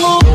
long